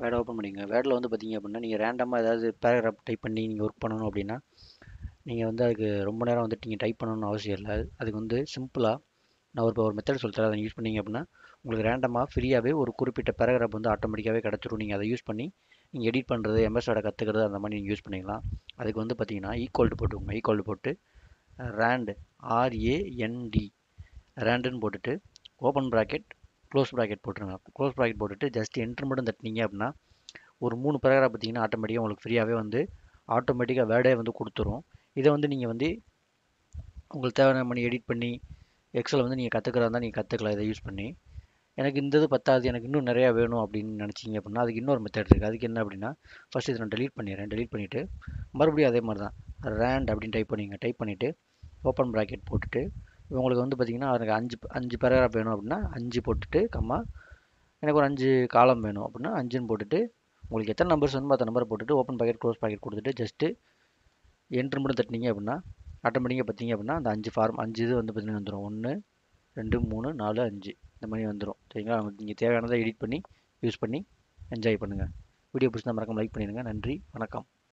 வேடை open பண்ணிக்கங்க. வேடில் வந்து பார்த்தீங்க அப்படின்னா நீங்கள் ரேண்டமாக ஏதாவது பேராகிராஃப் டைப் பண்ணி நீங்கள் ஒர்க் பண்ணணும் அப்படின்னா நீங்கள் வந்து அதுக்கு ரொம்ப நேரம் வந்துட்டு நீங்கள் டைப் பண்ணணும்னு அவசியம் இல்லை. அதுக்கு வந்து சிம்பிளாக நான் ஒரு ஒரு மெத்தட் சொல்லித்தரேன் அதை யூஸ் பண்ணீங்க அப்படின்னா உங்களுக்கு ரேண்டமாக ஃப்ரீயாகவே ஒரு குறிப்பிட்ட பேராகிராஃப் வந்து ஆட்டோமேட்டிக்காகவே கிடச்சிரும். நீங்கள் அதை யூஸ் பண்ணி நீங்கள் எடிட் பண்ணுறது எம்எஸ்ஓட கற்றுக்கிறது அந்த மாதிரி நீங்கள் யூஸ் பண்ணிக்கலாம். அதுக்கு வந்து பார்த்தீங்கன்னா ஈக்குவல்டு e போட்டுக்கோங்க. E ஈக்குவல்டு போட்டு rand R A N D ரேண்டுன்னு போட்டுட்டு ஓப்பன் ப்ராக்கெட் க்ளோஸ் ப்ராக்கெட் போட்டுருங்க. க்ளோஸ் ப்ராக்கெட் போட்டுட்டு ஜஸ்ட் என்ட்ரு மட்டும் தட்டினீங்க அப்படின்னா ஒரு மூணு பேராகிராஃப் பார்த்தீங்கன்னா ஆட்டோமேட்டிக்காக உங்களுக்கு ஃப்ரீயாகவே வந்து ஆட்டோமேட்டிக்காக வேர்டே வந்து கொடுத்துரும். இதை வந்து நீங்கள் வந்து உங்களுக்கு தேவையான பண்ணி எடிட் பண்ணி எக்ஸல் வந்து நீங்கள் கற்றுக்கிறதா இருந்தால் நீங்கள் கற்றுக்கலாம் இதை யூஸ் பண்ணி. எனக்கு இந்த இது பத்தாது எனக்கு இன்னும் நிறையா வேணும் அப்படின்னு நினச்சிங்க அப்படின்னா அதுக்கு இன்னொரு மெத்தட் இருக்குது அதுக்கு என்ன அப்படின்னா ஃபஸ்ட் இதை நான் டெலீட் பண்ணிடுறேன். டெலீட் பண்ணிவிட்டு மறுபடியும் அதே மாதிரி தான் ரேண்ட் அப்படின்னு டைப் பண்ணிங்க டைப் பண்ணிவிட்டு ஓப்பன் ப்ராக்கெட் போட்டுட்டு உங்களுக்கு வந்து பார்த்திங்கன்னா எனக்கு அஞ்சு அஞ்சு பேராகிராஃப் வேணும் அப்படின்னா அஞ்சு போட்டுட்டு கம்மா எனக்கு ஒரு அஞ்சு காலம் வேணும் அப்படின்னா அஞ்சுன்னு போட்டுட்டு உங்களுக்கு எத்தனை நம்பர்ஸ் வேணுமோ அத்தனை நம்பர் போட்டுட்டு ஓப்பன் பாக்கெட் க்ளோஸ் பாக்கெட் கொடுத்துட்டு ஜஸ்ட்டு என்ட்ரு மட்டும் தட்டினீங்க அப்படின்னா ஆட்டோமேட்டிக்காக பார்த்திங்க அப்படின்னா அந்த அஞ்சு ஃபார்ம் அஞ்சு இது வந்து பார்த்தீங்கன்னா வந்துடும் ஒன்று ரெண்டு மூணு நாலு அஞ்சு. இந்த மாதிரி வந்துடும் சரிங்களா? நீங்கள் தேவையானதை எடிட் பண்ணி யூஸ் பண்ணி என்ஜாய் பண்ணுங்கள் வீடியோ பிடிச்சிருந்தா மறக்காம லைக் பண்ணிடுங்க. நன்றி வணக்கம்.